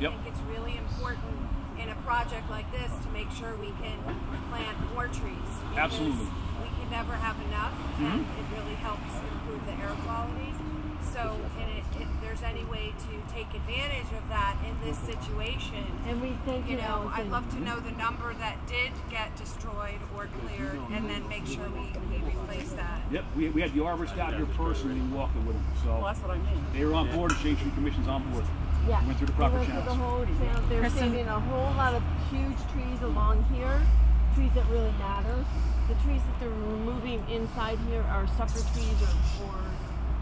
I Yep. think it's really important in a project like this to make sure we can plant more trees. Absolutely. We can never have enough, mm-hmm. and it really helps improve the air quality. So, and it, if there's any way to take advantage of that in this situation, And we thank you, you know, I'd love to mm-hmm. know the number that did get destroyed or cleared, and then make sure we, we replace that. Yep, we, we had the arborist out here personally walking with them, so Well, that's what I mean. they were on board, the Shade Tree Commission's on board. Yeah. Went through the We proper went through the channels. whole channel. They're Kristen- saving a whole lot of huge trees along here, trees that really matter. The trees that they're removing inside here are supper trees or, or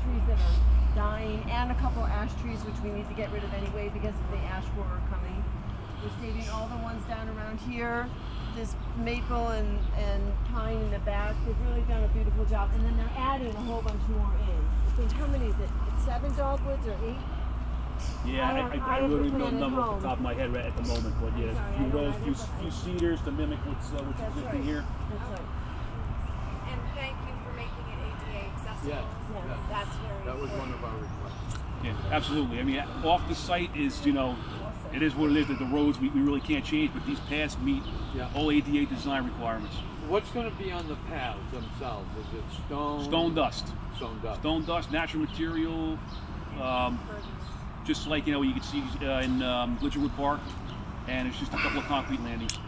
trees that are dying, and a couple ash trees which we need to get rid of anyway because of the ash borer coming. We're saving all the ones down around here. This maple and, and pine in the back. They've really done a beautiful job, and then they're adding a whole bunch more in. I think how many is it? It's seven dogwoods or eight? Yeah, I I, don't- I, I I literally know the planted number off the top of my head right at the moment, but yeah, Sorry, a few I of don't those, know. few, few cedars to mimic what's, uh, what's That's existing right. here. That's right. And thank you for making it ADA accessible. Yeah, yeah. That's very That was one of our requests. Yeah, absolutely. I mean, off the site is, you know, it is what it is. That the roads we, we really can't change, but these paths meet Yeah. all ADA design requirements. What's going to be on the paths themselves? Is it stone? Stone dust, Stone dust. stone dust, natural material, um, just like you know you can see uh, in um, Lidgerwood Park, and it's just a couple of concrete landings,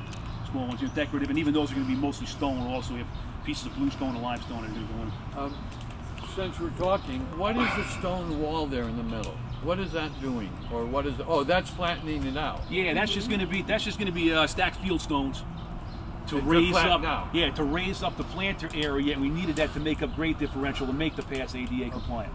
small ones, you know, decorative, and even those are going to be mostly stone. Also, we have pieces of bluestone and limestone are going in. Um, since we're talking, what is the stone wall there in the middle? What is that doing? Or what is, oh, that's flattening it out. Yeah, that's just gonna be that's just gonna be uh, stacked field stones to To raise up. Yeah, to raise up the planter area, and we needed that to make a grade differential to make the paths ADA compliant.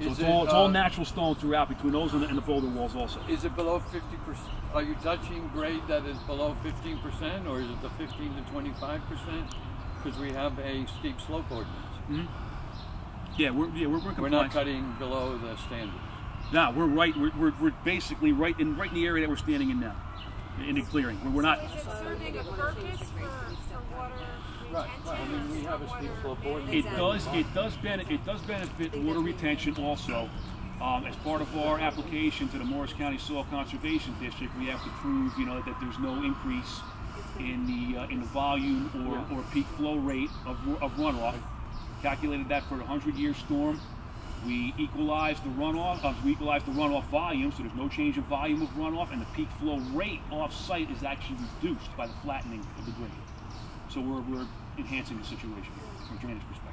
So Is it's it, all it's all uh, natural stone throughout between those and the, and the boulder walls also. Is it below 50%? Are you touching grade that is below 15% or is it the 15 to 25%? Because we have a steep slope ordinance. Yeah, we're yeah we're, we're, We're not cutting below the standards. No, we're right. We're, we're, we're basically right in right in the area that we're standing in now, in the clearing. We're, we're not. Is it serving a purpose for, for water Right, right. I mean, we have a steep slope ordinance. It does. It does benefit. It does benefit water retention also. Um, as part of our application to the Morris County Soil Conservation District, we have to prove, you know, that there's no increase in the uh, in the volume or, or peak flow rate of, of runoff. Calculated that for the 100-year storm. We equalized the runoff. Uh, we equalized the runoff volume, so there's no change in volume of runoff, and the peak flow rate off-site is actually reduced by the flattening of the grade. So we're, we're enhancing the situation from a drainage perspective.